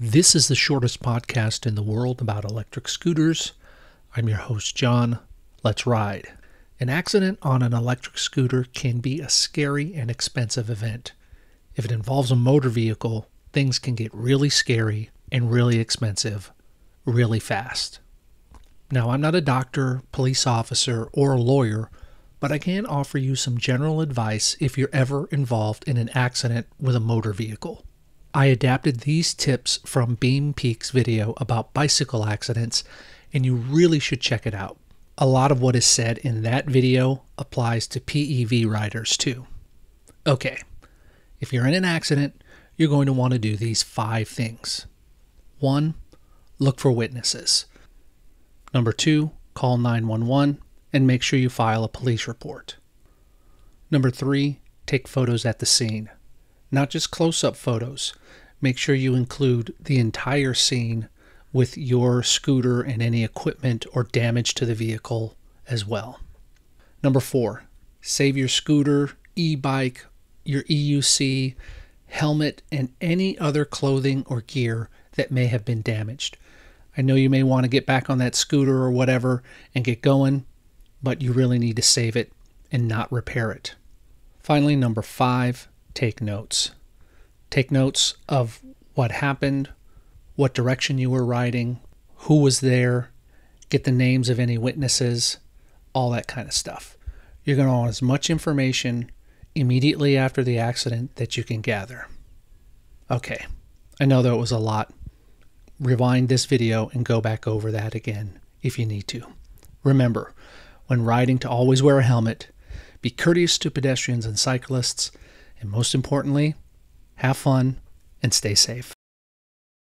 This is the shortest podcast in the world about electric scooters. I'm your host, John. Let's ride. An accident on an electric scooter can be a scary and expensive event. If it involves a motor vehicle, things can get really scary and really expensive really fast. Now, I'm not a doctor, police officer, or a lawyer, but I can offer you some general advice if you're ever involved in an accident with a motor vehicle. I adapted these tips from Beam Peak's video about bicycle accidents, and you really should check it out. A lot of what is said in that video applies to PEV riders too. Okay, if you're in an accident, you're going to want to do these five things. One, look for witnesses. Number two, call 911 and make sure you file a police report. Number three, take photos at the scene. Not just close up photos. Make sure you include the entire scene with your scooter and any equipment or damage to the vehicle as well. Number four, save your scooter, e bike, your EUC, helmet, and any other clothing or gear that may have been damaged. I know you may want to get back on that scooter or whatever and get going, but you really need to save it and not repair it. Finally, number five, take notes. Take notes of what happened, what direction you were riding, who was there, get the names of any witnesses, all that kind of stuff. You're going to want as much information immediately after the accident that you can gather. Okay, I know that was a lot. Rewind this video and go back over that again if you need to. Remember, when riding, to always wear a helmet, be courteous to pedestrians and cyclists, and most importantly, have fun and stay safe.